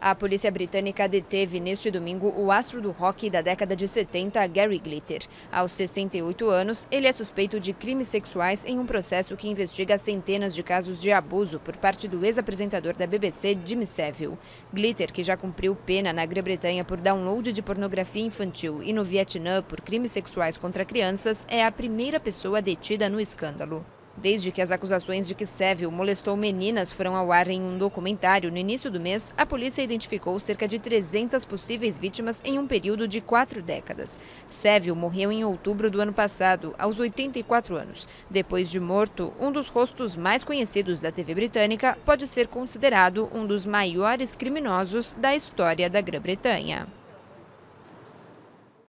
A polícia britânica deteve neste domingo o astro do rock da década de 70, Gary Glitter. Aos 68 anos, ele é suspeito de crimes sexuais em um processo que investiga centenas de casos de abuso por parte do ex-apresentador da BBC, Jimmy Savile. Glitter, que já cumpriu pena na Grã-Bretanha por download de pornografia infantil e no Vietnã por crimes sexuais contra crianças, é a primeira pessoa detida no escândalo. Desde que as acusações de que Seville molestou meninas foram ao ar em um documentário no início do mês, a polícia identificou cerca de 300 possíveis vítimas em um período de quatro décadas. Seville morreu em outubro do ano passado, aos 84 anos. Depois de morto, um dos rostos mais conhecidos da TV britânica pode ser considerado um dos maiores criminosos da história da Grã-Bretanha.